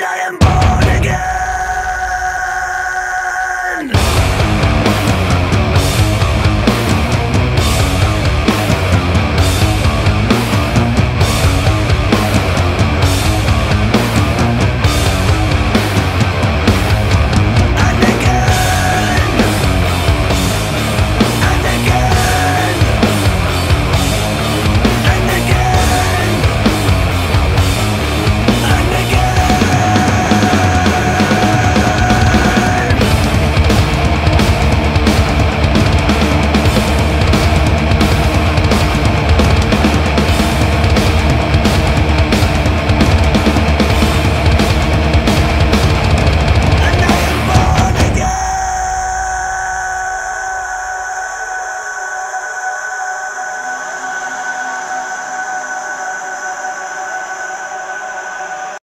and I am born.